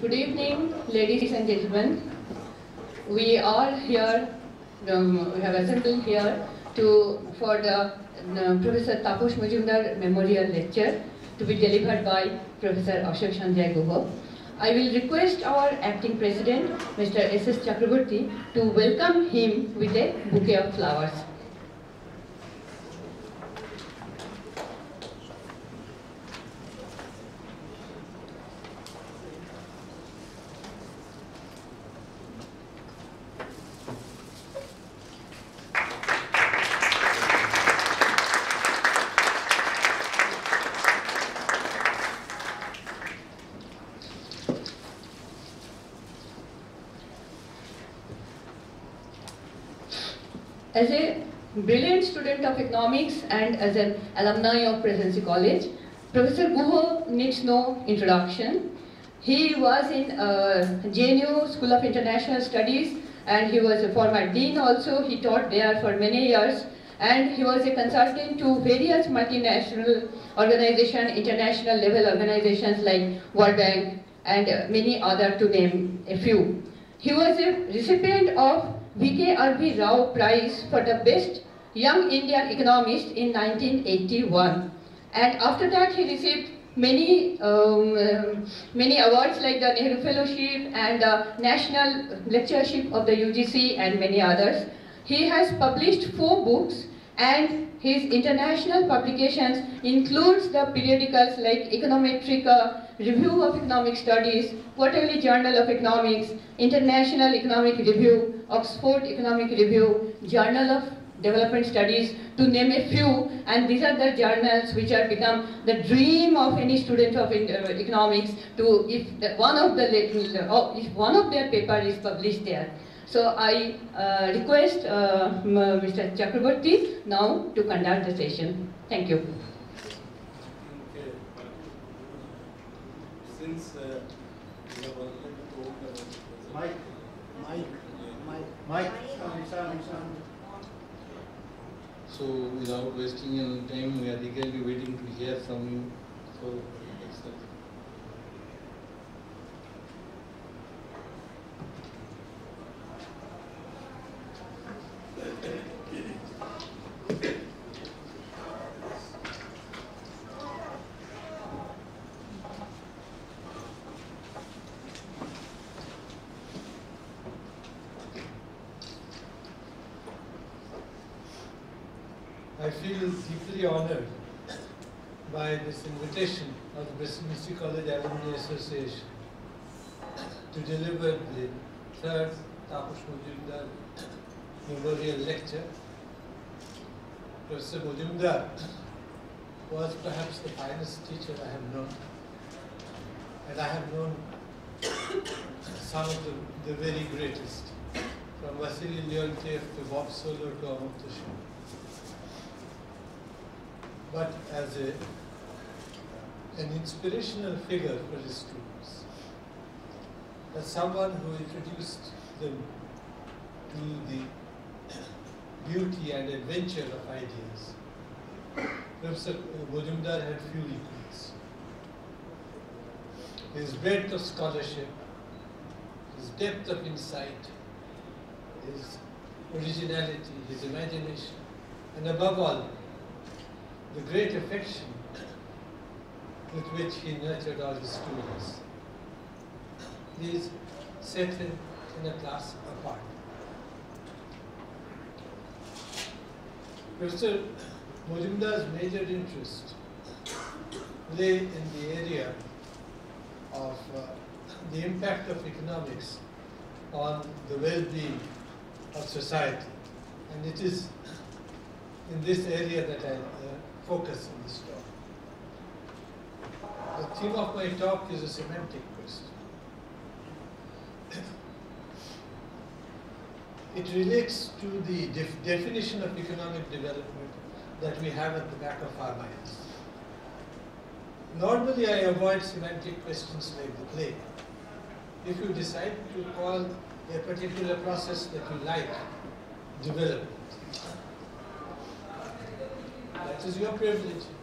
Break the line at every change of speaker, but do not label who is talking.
Good evening, ladies and gentlemen. We are here, um, we have assembled here to for the Professor Tapas Majumdar Memorial Lecture to be delivered by Professor Ashok Sanjay Guha. I will request our acting president, Mr. S.S. Chakraborty, to welcome him with a bouquet of flowers. As a brilliant student of economics and as an alumni of Presidency College, Professor Guha needs no introduction. He was in uh, JNU School of International Studies and he was a former dean also. He taught there for many years and he was a consultant to various multinational organizations, international level organizations like World Bank and uh, many other to name a few. He was a recipient of V.K. R.V. Rao Prize for the Best Young Indian Economist in 1981. And after that he received many um, um, many awards like the Nehru Fellowship and the National Lectureship of the UGC and many others. He has published four books and his international publications includes the periodicals like Econometrica, Review of Economic Studies, Quarterly Journal of Economics, International Economic Review, Oxford Economic Review, Journal of Development Studies, to name a few, and these are the journals which have become the dream of any student of uh, economics to, if the, one of the, oh, if one of their paper is published there. So I uh, request uh, Mr. Chakraborty now to conduct the session. Thank you.
Since uh, we have already told about
Mike, Mike, Mike, Mike.
So without wasting any time, we are eagerly waiting to hear from you. So let's I feel deeply honored by this invitation of the Presidency College Alumni Association to deliver the third Tapas Majumdar Memorial Lecture. Professor Majumdar was perhaps the finest teacher I have known. And I have known some of the, the very greatest, from Wassily Leontief to Bob Solow to Amartya Sen but as a, an inspirational figure for his students. As someone who introduced them to the beauty and adventure of ideas. Professor Majumdar had few equals. His breadth of scholarship, his depth of insight, his originality, his imagination, and above all, the great affection with which he nurtured all his students. These set him in a class apart. Professor Majumdar's major interest lay in the area of uh, the impact of economics on the well-being of society. And it is in this area that I uh, focus in this talk. The theme of my talk is a semantic question. It relates to the def definition of economic development that we have at the back of our minds. Normally I avoid semantic questions like the plague. If you decide to call a particular process that you like development, that is your privilege.